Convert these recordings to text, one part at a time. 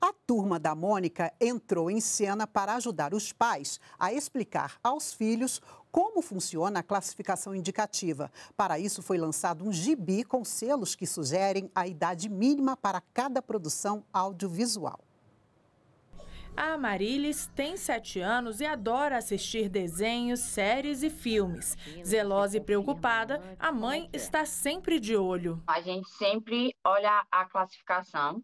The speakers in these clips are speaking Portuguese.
A turma da Mônica entrou em cena para ajudar os pais a explicar aos filhos como funciona a classificação indicativa. Para isso, foi lançado um gibi com selos que sugerem a idade mínima para cada produção audiovisual. A Marilis tem sete anos e adora assistir desenhos, séries e filmes. Zelosa e preocupada, a mãe está sempre de olho. A gente sempre olha a classificação,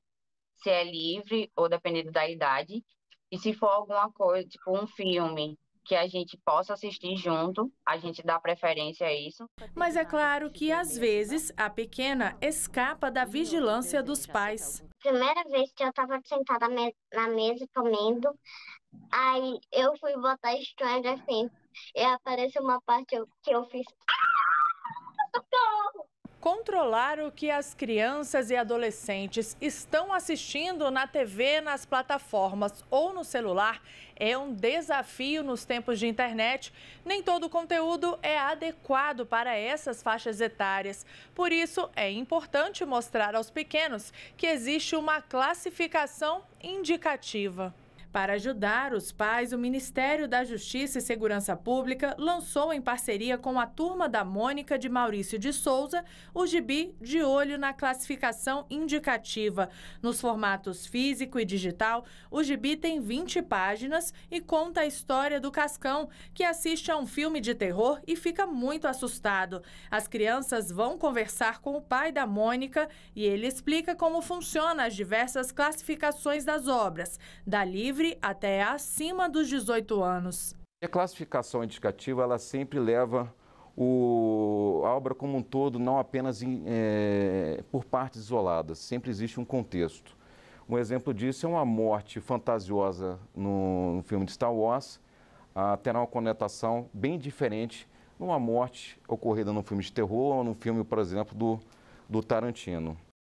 se é livre ou dependendo da idade. E se for alguma coisa, tipo um filme que a gente possa assistir junto, a gente dá preferência a isso. Mas é claro que às vezes a pequena escapa da vigilância dos pais. Primeira vez que eu estava sentada na mesa comendo, aí eu fui botar Stranger Things e apareceu uma parte que eu fiz. Controlar o que as crianças e adolescentes estão assistindo na TV, nas plataformas ou no celular é um desafio nos tempos de internet. Nem todo o conteúdo é adequado para essas faixas etárias. Por isso, é importante mostrar aos pequenos que existe uma classificação indicativa. Para ajudar os pais, o Ministério da Justiça e Segurança Pública lançou, em parceria com a turma da Mônica de Maurício de Souza, o gibi De Olho na Classificação Indicativa. Nos formatos físico e digital, o gibi tem 20 páginas e conta a história do Cascão, que assiste a um filme de terror e fica muito assustado. As crianças vão conversar com o pai da Mônica e ele explica como funcionam as diversas classificações das obras, da livre livre até acima dos 18 anos. A classificação indicativa ela sempre leva o, a obra como um todo, não apenas em, é, por partes isoladas, sempre existe um contexto. Um exemplo disso é uma morte fantasiosa no, no filme de Star Wars, terá uma conotação bem diferente numa morte ocorrida num filme de terror ou num filme, por exemplo, do, do Tarantino.